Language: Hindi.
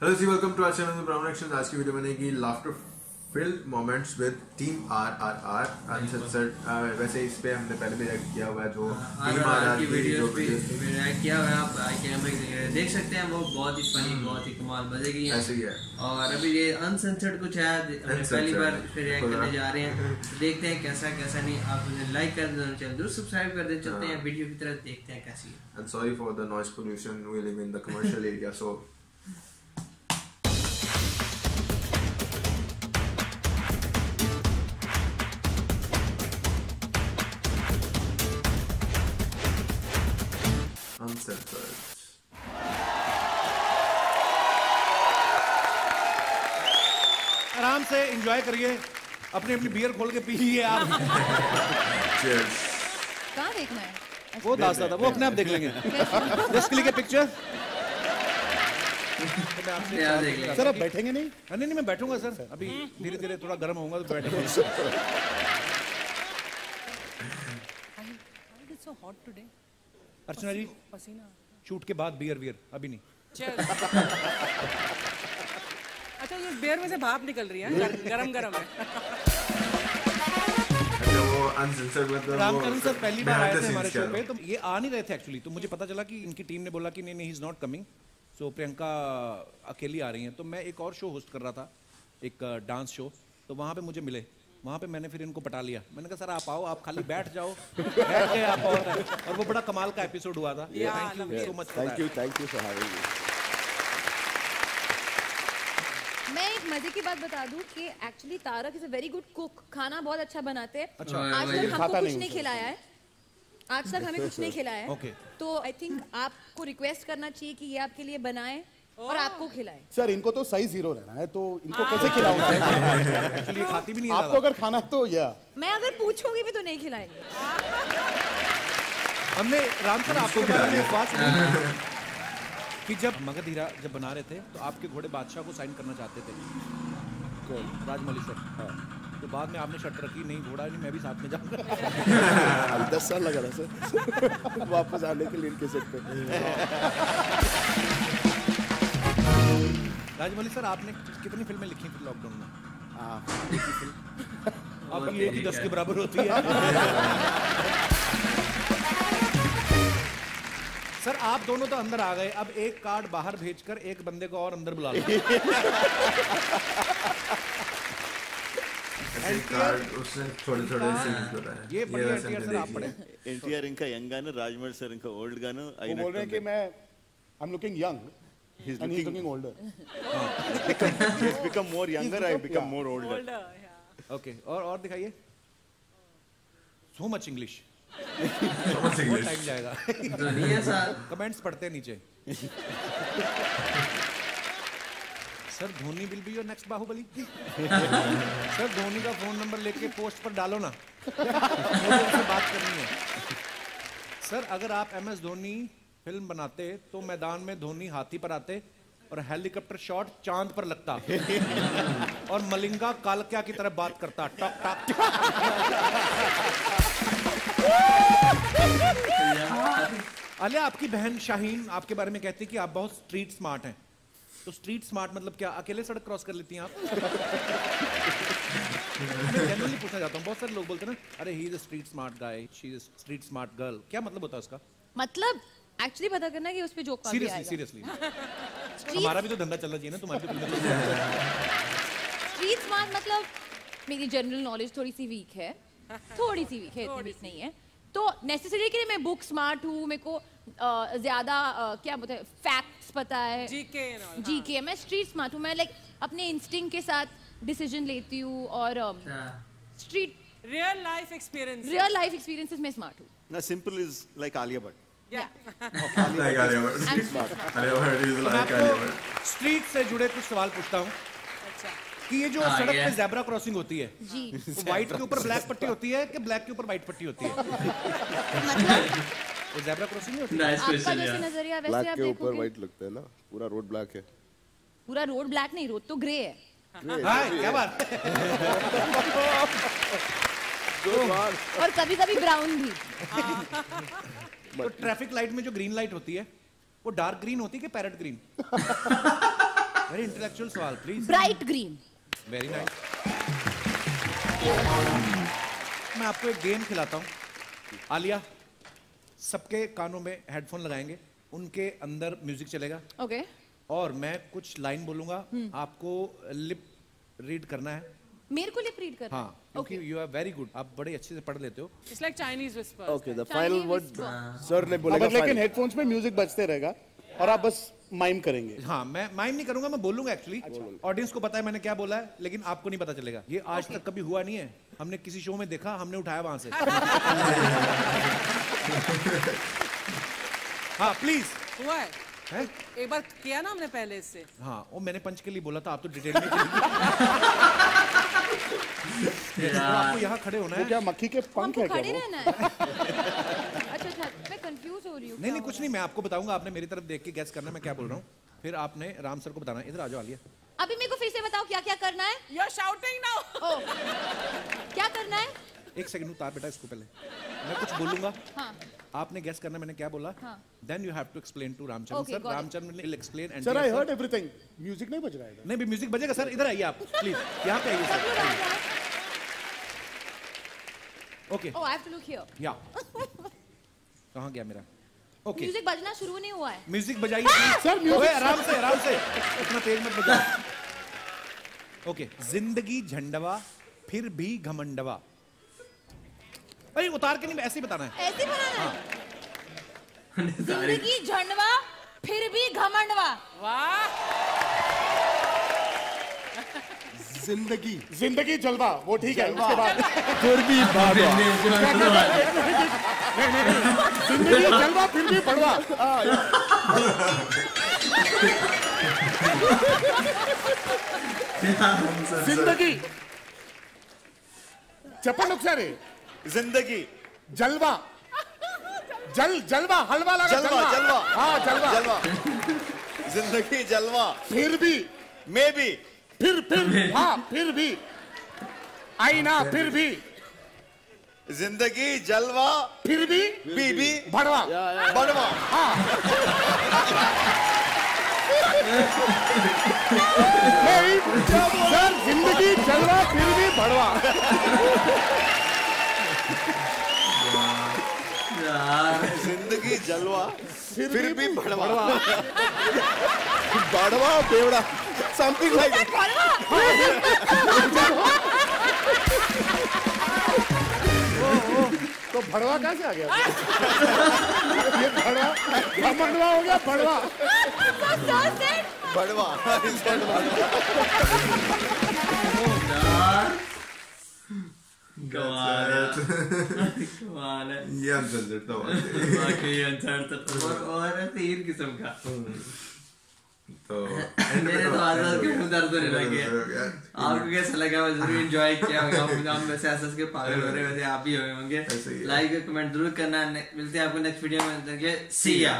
Hello ji welcome to our channel brown action आज की वीडियो बनेगी laughter filled moments with team R R R uncensored वैसे इस पे हमने पहले भी रिएक्ट किया हुआ है जो टीम आर आर की वीडियो पे रिएक्ट किया हुआ है आप आई कैन देख सकते हैं वो बहुत ही फनी बहुत ही कमाल मज़े की है। ऐसे ही है। है और अभी ये अनसेंसर्ड कुछ है पहली बार है। पे रिएक्ट करने जा रहे हैं। देखते हैं कैसा कैसा नहीं आप उन्हें लाइक कर देना चैनल ज़रूर सब्सक्राइब कर दें। चलते हैं हाँ। वीडियो की तरफ़ देखते हैं कैसी है। And sorry for the noise pollution. We live in the commercial area, so आराम से एंजॉय करिए। अपनी अपनी बियर खोल के पीजिए आप। कहाँ देखना है? वो दास्ता था वो अपने आप देख लेंगे। जस्ट क्लिक पिक्चर यार देख लें सर आप बैठेंगे नहीं? नहीं नहीं मैं बैठूँगा सर। अभी धीरे धीरे थोड़ा गर्म होगा तो बैठूँगा. अर्चना जी पसीना। शूट के बाद बियर बियर अभी नहीं। चल अच्छा ये बेर में से भाप निकल रही है गर- गरम गरम है। अच्छा वो मतलब रामचरण सर पहली बार आए थे हमारे शो पे तो ये आ नहीं रहे थे एक्चुअली तो मुझे पता चला कि इनकी टीम ने बोला कि नहीं नहीं he is not coming so Priyanka अकेली आ रही हैं। तो मैं एक और शो होस्ट कर रहा था एक डांस शो तो वहाँ पे मुझे मिले। वहाँ पे मैंने फिर इनको पटा लिया। मैंने कहा सर आप आओ आप खाली बैठ जाओ। बैठ गए आप और। और वो बड़ा कमाल का एपिसोड हुआ था। Thank you so much thank you thank you मी एक मज़े की बात बता दूँ कि actually Tarak is a very good cook खाना बहुत अच्छा बनाते हैं। अच्छा। आज तक हमको कुछ नहीं नहीं खिलाया है। आज तक हमें कुछ नहीं खिलाया है। Okay. तो आई थिंक आपको रिक्वेस्ट करना चाहिए कि ये आपके लिए बनाए और आपको खिलाए। सर इनको तो साइज़ ज़ीरो रहना है तो इनको कैसे खिलाऊँगा एक्चुअली खाती भी नहीं आपको अगर खाना है तो या। मैं अगर पूछूँगी भी तो नहीं खिलाएँगे। हमने राम सर आपके बारे में एक बात सुनी कि जब मगध हीरा जब बना रहे थे तो आपके घोड़े बादशाह को साइन करना चाहते थे। राजमौली सर। तो बाद में आपने शर्त रखी नहीं घोड़ा नहीं मैं भी साथ में जाऊँगा। दस साल लगा था सर। वापस आने के लिए इनके सेट पे। राजमौली सर आपने कितनी फ़िल्में लिखी फिर लॉकडाउन में? हाँ। आपकी एक ही दस के बराबर होती है। सर आप दोनों तो अंदर आ गए। अब एक कार्ड बाहर भेजकर एक बंदे को और अंदर बुला लो। हाँ। एनटीआर इनका यंग गाना राजमल सर इनका ओल्ड गाना वो बोल रहे हैं कि मैं आई एम लुकिंग यंग और और दिखाइए. सो मच इंग्लिश टाइम जाएगा। तो नहीं सर। कमेंट्स पढ़ते हैं नीचे। Sir Dhoni will be your next Baahubali. Sir Dhoni का फ़ोन नंबर लेके पोस्ट पर डालो ना। मुझे उनसे बात करनी है। सर अगर आप एम एस धोनी फ़िल्म बनाते तो मैदान में धोनी हाथी पर आते और हेलीकॉप्टर शॉट चाँद पर लगता। और मलिंगा कालक्या की तरह बात करता। टक टक। आलिया आपकी बहन शाहीन आपके बारे में कहती है कि आप बहुत स्ट्रीट स्मार्ट हैं। तो स्ट्रीट स्मार्ट मतलब क्या? अकेले सड़क क्रॉस कर लेती हैं आप? मैं जनरली पूछना चाहता हूँ बहुत सारे लोग बोलते हैं ना अरे he is street smart guy she is street smart girl क्या मतलब होता है उसका? मतलब एक्चुअली पता करना कि उस पे जोक सीरियसली सीरियसली हमारा भी तो धंधा चलना चाहिए ना तुम्हारी भी तो स्ट्रीट स्मार्ट मतलब मेरी जनरल नॉलेज थोड़ी सी वीक है। थोड़ी सी भी है नहीं है। तो नेसेसरी के लिए मैं बुक स्मार्ट हूँ मेरे को ज़्यादा क्या बोलते हैं फैक्ट्स पता है। जीके जीके हाँ। मैं स्ट्रीट स्मार्ट हूँ मैं लाइक अपने इंस्टिंग के साथ डिसीज़न लेती हूँ और street real life experience real life experiences में स्मार्ट हूँ। ना simple is like Alia Bhatt street से जुड़े कुछ सवाल पूछता हूँ। कि ये जो हाँ, सड़क पे जेब्रा क्रॉसिंग होती है जी। व्हाइट के ऊपर ब्लैक पट्टी होती है कि ब्लैक के ऊपर व्हाइट पट्टी होती है? मतलब वो जेब्रा क्रॉसिंग नहीं होती? नाइस क्वेश्चन जैसे यार नज़रिया वैसे ब्लैक आप के ऊपर व्हाइट लगता है ना पूरा रोड ब्लैक है। पूरा रोड ब्लैक नहीं रोड तो ग्रे है। हाँ क्या बात और कभी कभी ब्राउन भी। तो ट्रैफ़िक लाइट में जो ग्रीन लाइट होती है वो डार्क ग्रीन होती है कि पैरेट ग्रीन वेरी इंटेलेक्चुअल सवाल please bright green very nice मैं आपको एक गेम खिलाता हूँ। आलिया सबके कानों में हेडफोन लगाएँगे उनके अंदर म्यूज़िक चलेगा। Okay okay. और मैं कुछ लाइन बोलूँगा hmm. आपको लिप रीड करना है। मेरे को लिप रीड करना हाँ? क्योंकि यू आर वेरी गुड आप बड़े अच्छे से पढ़ लेते हो। It's like Chinese whispers. Okay the final word sir ने हाँ, बोलेगा लेकिन हेडफोन्स में म्यूज़िक बजते रहेगा और आप बस माइम करेंगे। हाँ मैं माइंड नहीं करूँगा मैं बोलूँगा एक्चुअली ऑडियंस को पता है मैंने क्या बोला है लेकिन आपको नहीं पता चलेगा। ये आज तक कभी हुआ नहीं है। हमने किसी शो में देखा हमने उठाया वहाँ से। हाँ प्लीज़ हुआ है। है? एक बार किया ना हमने पहले इससे। हाँ वो मैंने पंच के लिए बोला था आप तो डिटेल में आपको यहाँ खड़े होना है। क्या मक्खी के पंख है खड़े क्या वो? रहना है अच्छा अच्छा मैं कंफ्यूज हो रही हूँ नहीं नहीं कुछ नहीं मैं आपको बताऊँगा आपने मेरी तरफ़ देख के गैस करना मैं क्या बोल रहा हूँ। फिर आपने राम सर को बताना इधर आ जाओ आलिया। अभी मेरे को फिर से बताओ क्या क्या करना है। You're shouting now. ओ क्या करना है? एक सेकंड उतार बेटा इसको पहले। मैं कुछ बोलूँगा? हाँ। आपने गैस करना मैंने क्या बोला? हाँ। Then you have to explain to Ramachandra sir. Ramachandra will explain and sir I heard everything music नहीं बज रहा है नहीं भी म्यूज़िक बजेगा सर इधर आइए आप प्लीज़ यहाँ पे आइए sir okay oh I have to look here या कहाँ गया मेरा? ओके म्यूज़िक बजना शुरू नहीं हुआ है। म्यूज़िक बजाइए। सर, music- ओए, आराम से आराम से। इतना तेज मत बजाओ। ओके ज़िंदगी झंडवा फिर भी घमंडवा। अरे उतार के नहीं ऐसे ही बताना है। ऐसे बनाना है? ज़िंदगी झंडवा फिर भी घमंडवा। वाह! ज़िंदगी। ज़िंदगी जलवा वो ठीक है उसके बाद। फिर भी भागवा ज़िंदगी जलवा फिर भी बढ़वा ज़िंदगी। चप्पल नुकसारे ज़िंदगी। जलवा। जल जलवा हलवा लगा जलवा, जलवा। हाँ जलवा। जलवा। ज़िंदगी जलवा। फिर भी। मे भी। फिर फिर। हाँ फिर भी। आई ना फिर भी। ज़िंदगी जलवा फिर भी बीबी बढ़वा। बढ़वा। नहीं सर ज़िंदगी जलवा फिर भी बढ़वा। ज़िंदगी जलवा फिर भी बढ़वा। बढ़वा। बेवड़ा। समथिंग लाइक तो भड़वा कहाँ से आ गया? ये भड़वा घमंडवा हो गया भड़वा। है ये वाकई आंसर तो और और तीन किस्म का। तो मेरे तो आज आज के दर्द होने लगे। आपको कैसा लगा? मैं ज़रूर एंजॉय किया होगा। हम वैसे हंस के पागल हो रहे वैसे आप ही हुए होंगे। लाइक कमेंट ज़रूर करना। मिलते हैं आपको नेक्स्ट वीडियो में। सी या